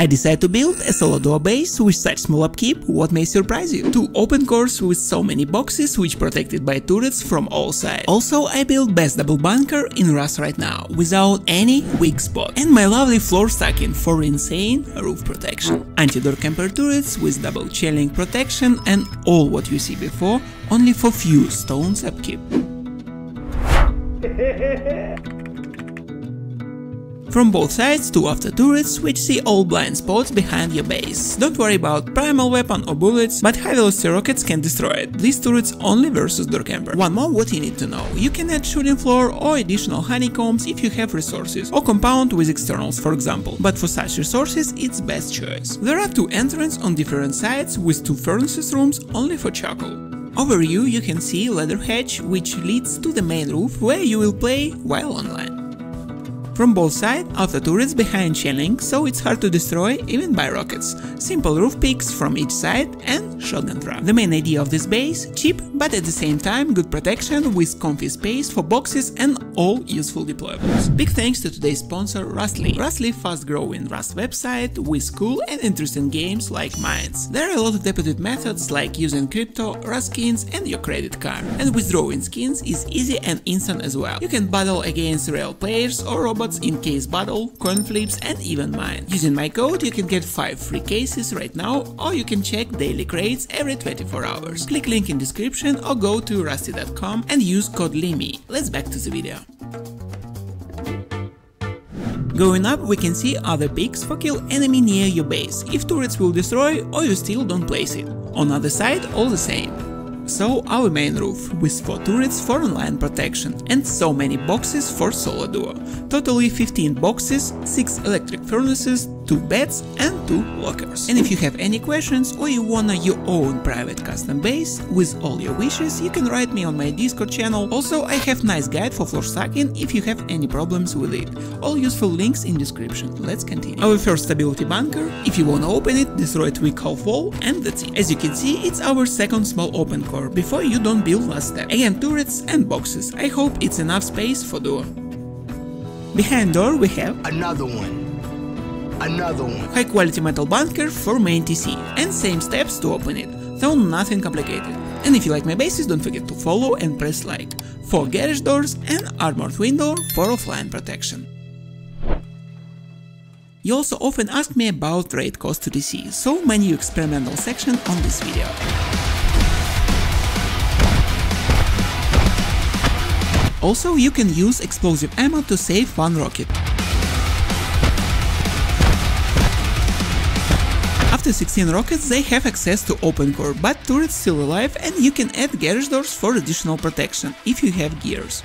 I decided to build a solo duo base with such small upkeep, what may surprise you. Two open cores with so many boxes which protected by turrets from all sides. Also I built best double bunker in Rust right now, without any weak spot. And my lovely floor stacking for insane roof protection. Anti-door camper turrets with double chaining protection and all what you see before, only for few stones upkeep. From both sides, two auto turrets, which see all blind spots behind your base. Don't worry about primal weapon or bullets, but high velocity rockets can destroy it. These turrets only versus door camper. One more what you need to know. You can add shooting floor or additional honeycombs if you have resources, or compound with externals for example, but for such resources it's best choice. There are two entrances on different sides with two furnaces rooms only for charcoal. Over you you can see ladder hatch which leads to the main roof where you will play while online. From both sides are the turrets behind shelling, so it's hard to destroy even by rockets. Simple roof peaks from each side and shotgun trap. The main idea of this base, cheap but at the same time good protection with comfy space for boxes and all useful deployables. Big thanks to today's sponsor Rustly. Rustly fast growing Rust website with cool and interesting games like Mines. There are a lot of deputed methods like using crypto, Rust skins and your credit card. And withdrawing skins is easy and instant as well. You can battle against real players or robots in case battle, coin flips and even mine. Using my code you can get 5 free cases right now or you can check daily crates every 24 hours. Click link in description or go to rustly.com and use code LIMI. Let's back to the video. Going up we can see other peaks for kill enemy near your base, if turrets will destroy or you still don't place it. On other side all the same. So our main roof, with 4 turrets for online protection and so many boxes for solo duo. Totally 15 boxes, 6 electric furnaces, 2 beds and 2 lockers. And if you have any questions or you wanna your own private custom base with all your wishes, you can write me on my Discord channel. Also I have nice guide for floor stacking if you have any problems with it. All useful links in description. Let's continue. Our first stability bunker, if you wanna open it, destroy it with half wall and that's it. As you can see, it's our second small open core before you don't build last step. Again turrets and boxes. I hope it's enough space for duo. Behind door we have another one another one. High quality metal bunker for main TC, and same steps to open it, so nothing complicated. And if you like my bases, don't forget to follow and press like. 4 garage doors and armored window for offline protection. You also often ask me about raid cost to TC, so my new experimental section on this video. Also, you can use explosive ammo to save one rocket. After 16 rockets they have access to open core, but turrets still alive and you can add garage doors for additional protection, if you have gears.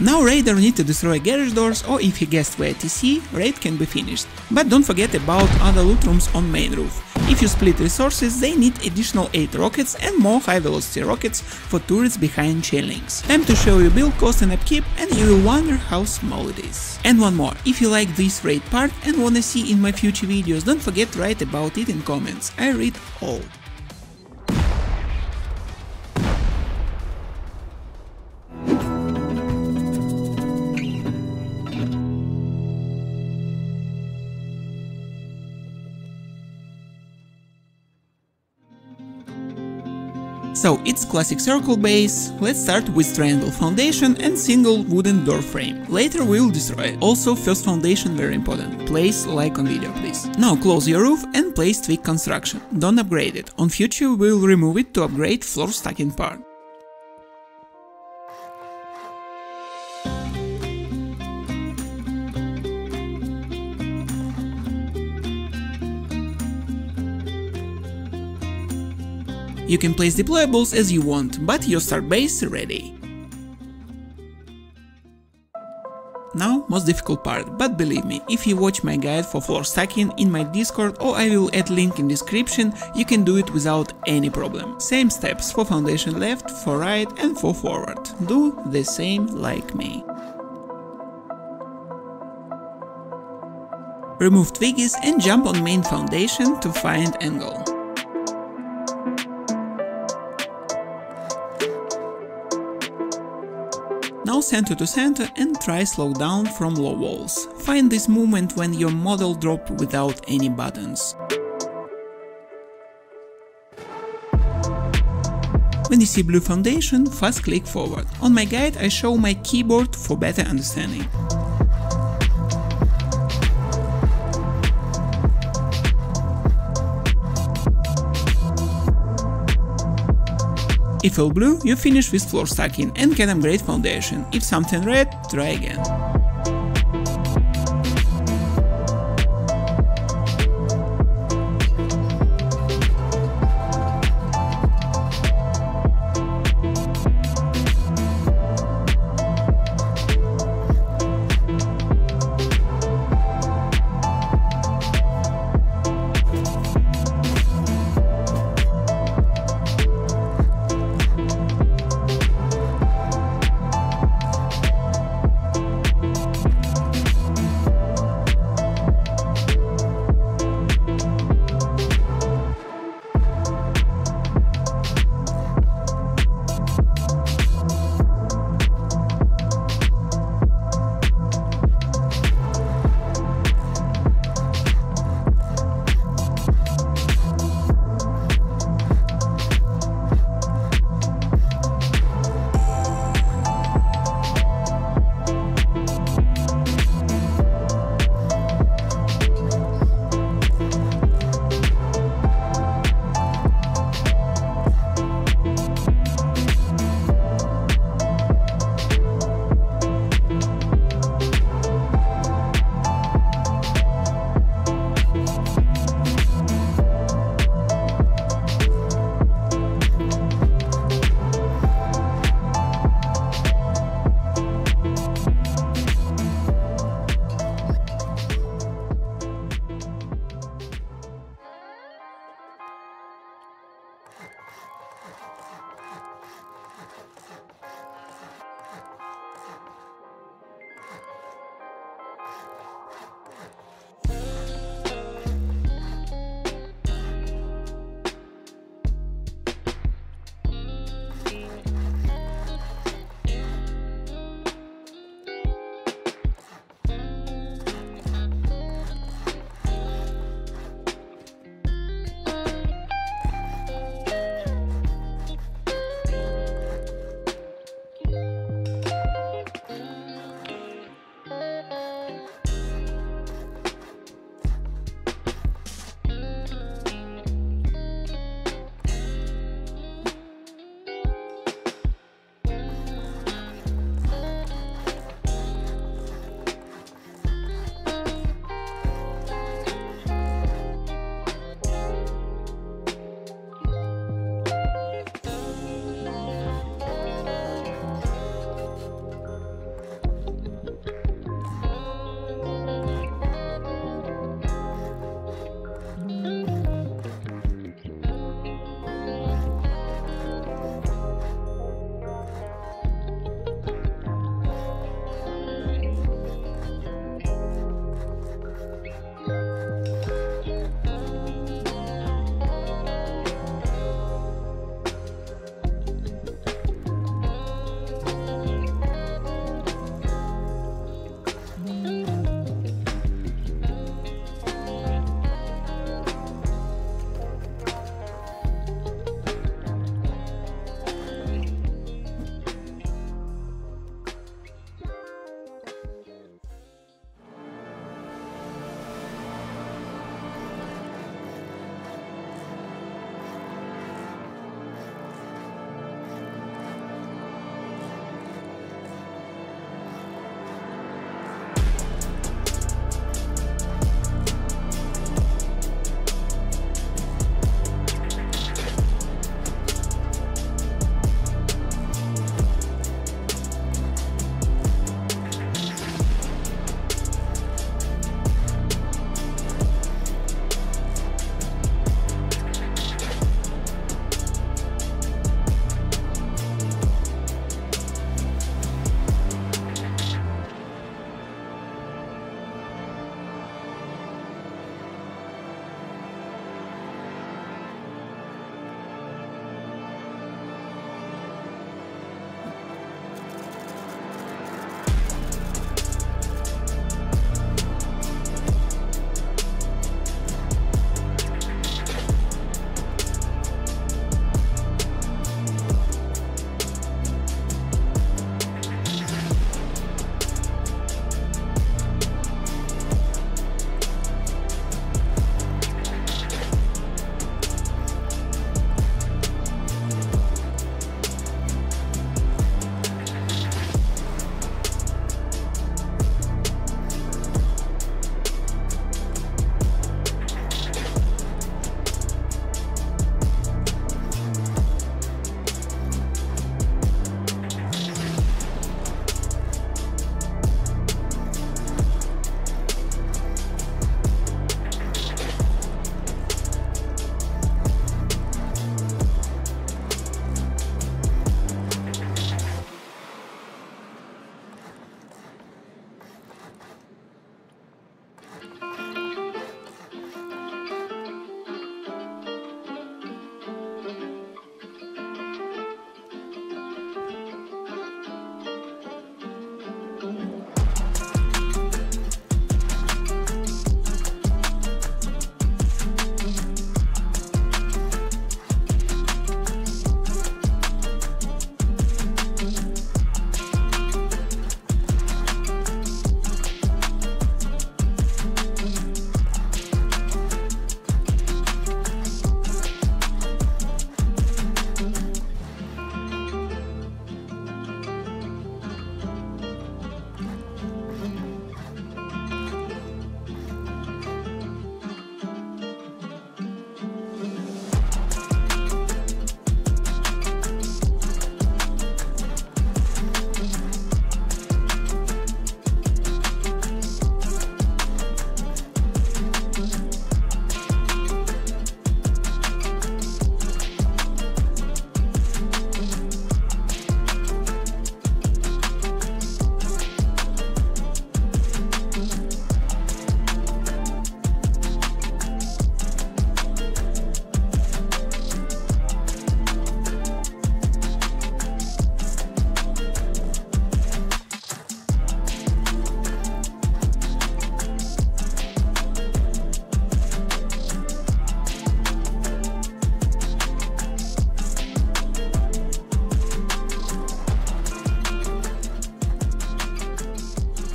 Now Raider need to destroy garage doors or if he guessed where TC, raid can be finished. But don't forget about other loot rooms on main roof. If you split resources, they need additional 8 rockets and more high velocity rockets for turrets behind chain links. Time to show you build cost and upkeep and you will wonder how small it is. And one more, if you like this raid part and wanna see in my future videos, don't forget to write about it in comments, I read all. So it's classic circle base, let's start with triangle foundation and single wooden door frame. Later we'll destroy it. Also first foundation very important, place like on video please. Now close your roof and place twig construction, don't upgrade it, on future we'll remove it to upgrade floor stacking part. You can place deployables as you want, but your start base ready. Now, most difficult part, but believe me, if you watch my guide for floor stacking in my Discord or I will add link in description, you can do it without any problem. Same steps for foundation left, for right and for forward. Do the same like me. Remove twiggies and jump on main foundation to find angle. Center to center and try slow down from low walls. Find this movement when your model drop without any buttons. When you see blue foundation, fast click forward. On my guide I show my keyboard for better understanding. If all blue, you finish with floor stacking and can upgrade foundation. If something red, try again. あっ。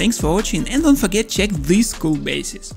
Thanks for watching and don't forget check these cool bases.